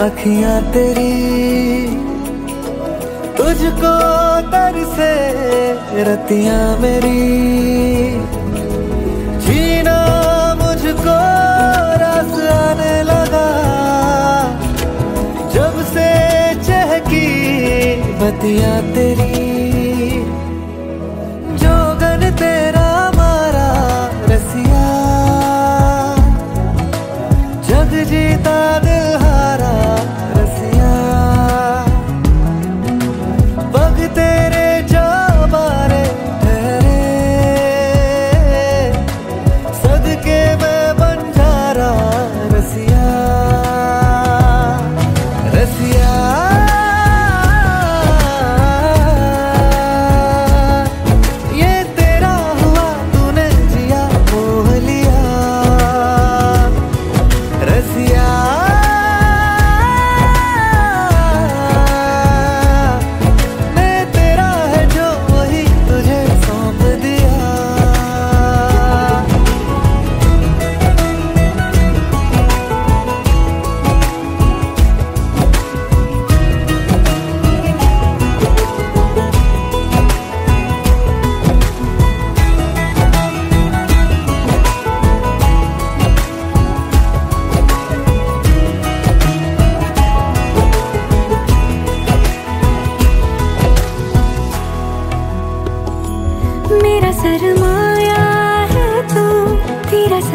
अखियाँ तेरी, तुझको तर से रतिया मेरी। जीना मुझको रस आने लगा, जब से चहकी बतिया तेरी।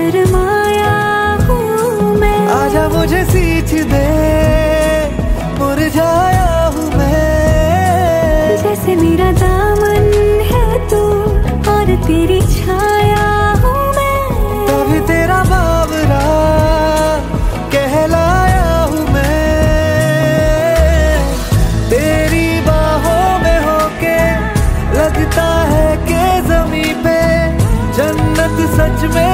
तेरा सरमाया हूँ मैं। आजा मुझे सींच दे मुरझाया हूँ मैं। जैसे मेरा दामन है तू और तेरी छाया हूँ मैं। तभी तेरा बाबरा कहलाया हूँ मैं। तेरी बाहों में होके लगता है कि जमी पे जन्नत सच में